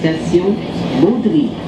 station, Baudry.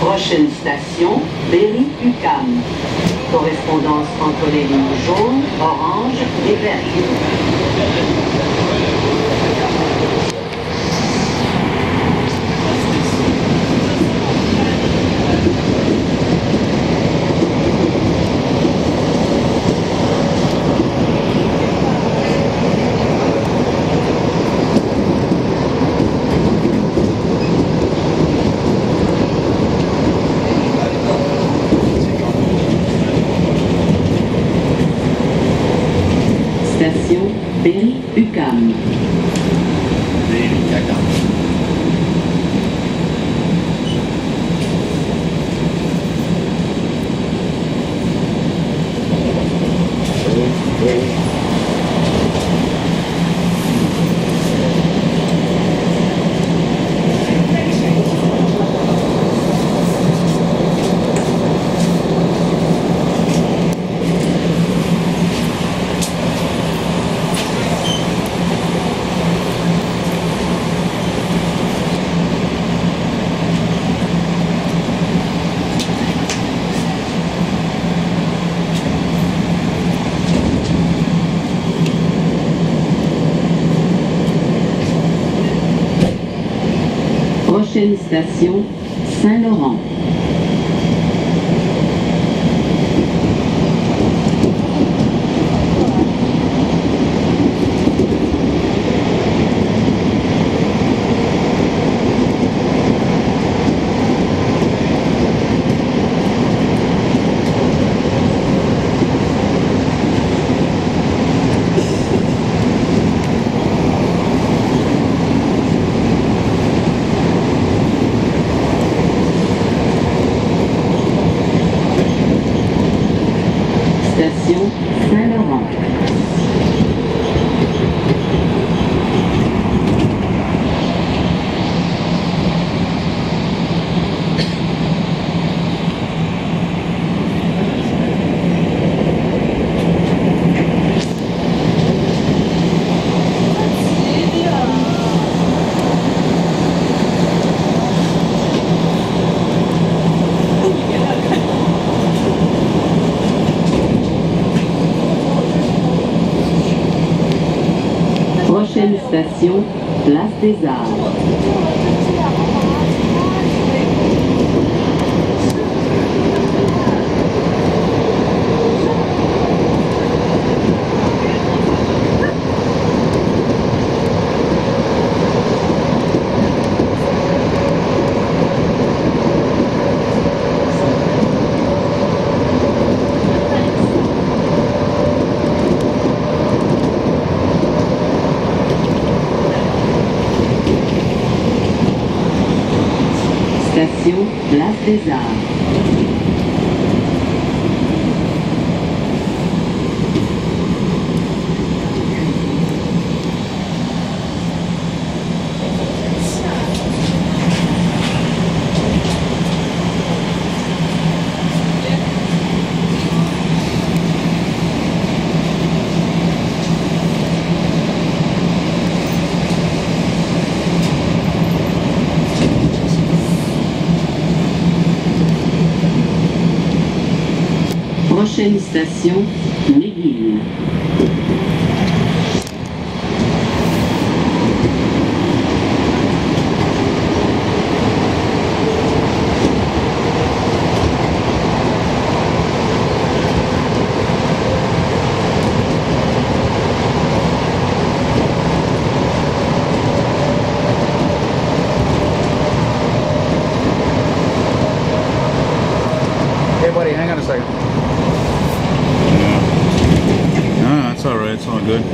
Prochaine station, Berry-UQAM. Correspondance entre les lignes jaunes, orange et vertes. Prochaine Place des Arts. Place des Arts. Prochaine station, McGill. Good.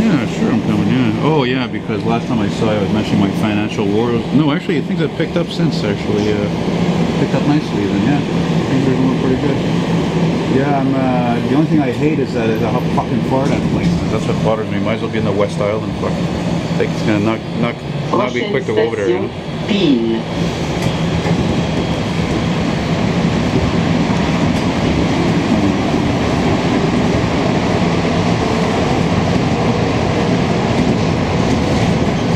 Yeah, sure, I'm coming. Yeah. Oh, yeah, because last time I saw you, I was mentioning my financial woes. No, actually, things have picked up since. Actually, uh, picked up nicely. Then, yeah, things are going pretty good. Yeah, I'm. Uh, the only thing I hate is that is how fucking far that place is. That's what bothers me. Might as well be in the West Island. Fuck. I think it's gonna knock, knock, not be quick to go over there. You know?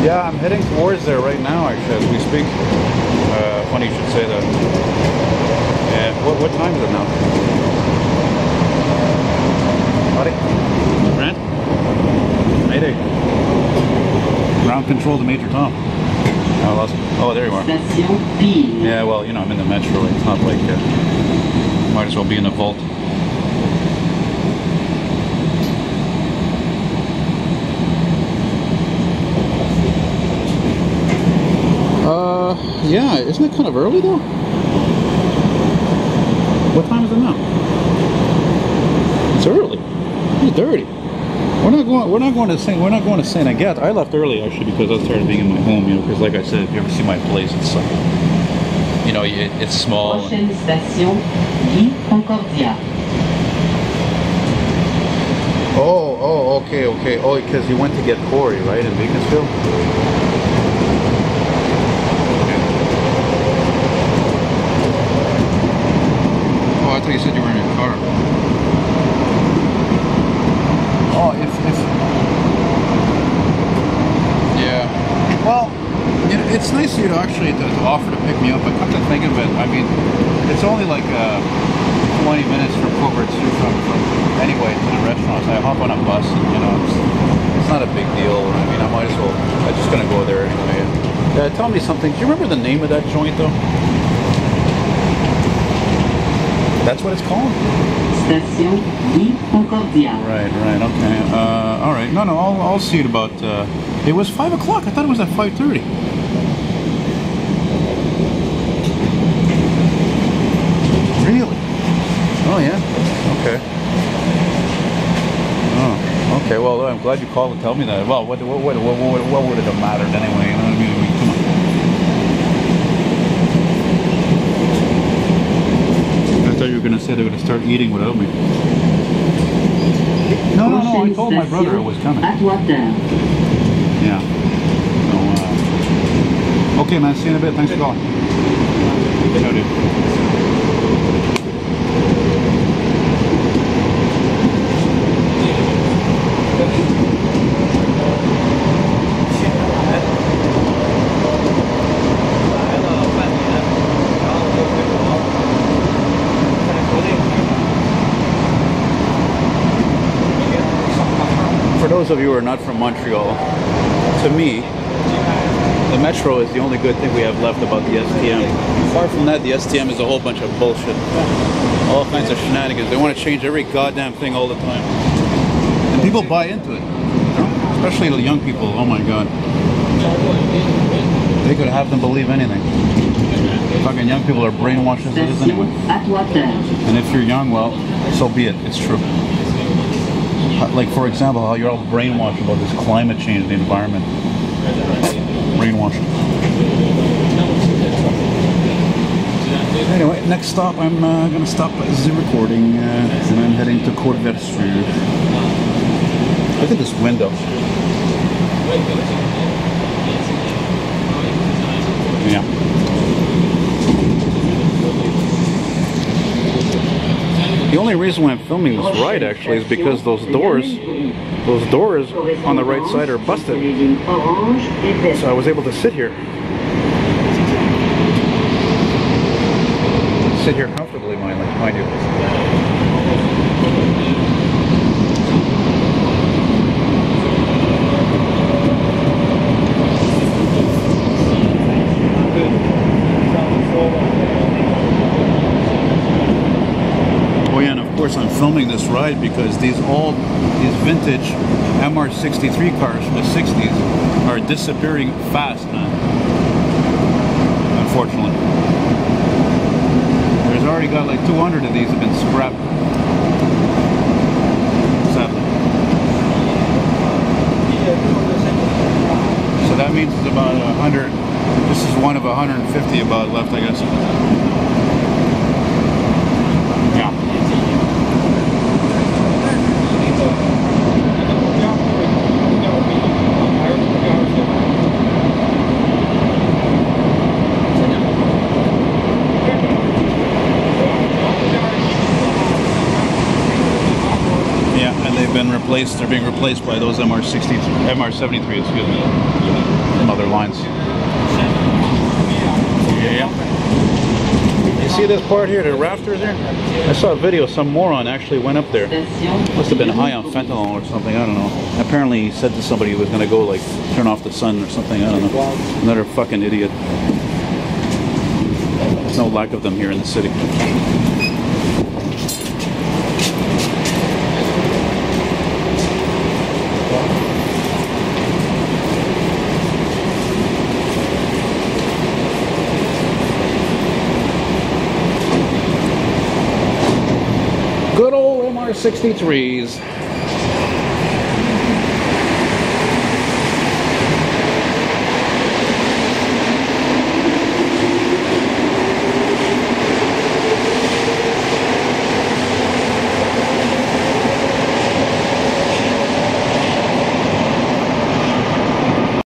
Yeah, I'm heading towards there right now, actually, as we speak. Uh, funny you should say that. Yeah, what, what time is it now? Buddy? Grant? Mayday. Ground control to Major Tom. Oh, lost Oh, there you are. Yeah, well, you know, I'm in the metro. It's not like... Uh, might as well be in a vault. Yeah, isn't it kind of early though? What time is it now? It's early. It's dirty. We're not going. We're not going to Saint. We're not going to Saint Agathe. I left early actually because I was tired of being in my home. You know, because like I said, if you ever see my place, it's uh, you know, it, it's small. Prochaine station, Concordia. Oh, oh, okay, okay. Oh, because you went to get Corey, right, in Beaconsfield? Thought you said you were in your car. Oh, if, if... Yeah. Well, you know, it's nice of you to actually to, to offer to pick me up, but come to think of it, I mean, it's only like uh, 20 minutes from Covert Street from, from anyway to the restaurant. So I hop on a bus and, you know, it's, it's not a big deal. I mean, I might as well, I'm just going to go there anyway. Yeah, tell me something. Do you remember the name of that joint, though? That's what it's called? Station Guy Concordia. Right, right, okay. Uh, all right. No, no, I'll, I'll see it about. Uh, it was five o'clock. I thought it was at five thirty. Really? Oh yeah. Okay. Oh, okay. Well, I'm glad you called to tell me that. Well, what, what, what, what, what, what would it have mattered anyway? You know what I mean? I mean, come on. I thought gonna say they're gonna start eating without me. No, no, no. I told my brother it was coming. Atwater. Yeah. So, uh, okay, man. See you in a bit. Thanks for calling. Ciao, dude. Those of you who are not from Montreal, to me, the metro is the only good thing we have left about the STM. Far from that, the STM is a whole bunch of bullshit. All kinds of shenanigans. They want to change every goddamn thing all the time. And people buy into it. you know? Especially the young people. Oh my god. They could have them believe anything. Fucking young people are brainwashed as it is anyway. And if you're young, well, so be it. It's true. Like, for example, how you're all brainwashed about this climate change the environment. Brainwashed. Anyway, next stop, I'm uh, gonna stop the recording, uh, and I'm heading to Corvette Street. Look at this window. Yeah. The only reason why I'm filming this ride actually is because those doors, those doors on the right side are busted. So I was able to sit here. sit here comfortably, mind, like, mind you. Oh yeah, and of course I'm filming this ride because these old, these vintage MR63 cars from the 60s are disappearing fast, man. Unfortunately. There's already got like 200 of these have been scrapped. So that means it's about 100, this is one of 150 about left, I guess. Yeah. Yeah, and they've been replaced. They're being replaced by those MR60, MR73, excuse me, from other lines. Yeah. You see this part here, the rafters here? I saw a video. Some moron actually went up there. Must have been high on fentanyl or something. I don't know. Apparently, he said to somebody he was to go like turn off the sun or something. I don't know. Another fucking idiot. There's no lack of them here in the city. Good MR63s.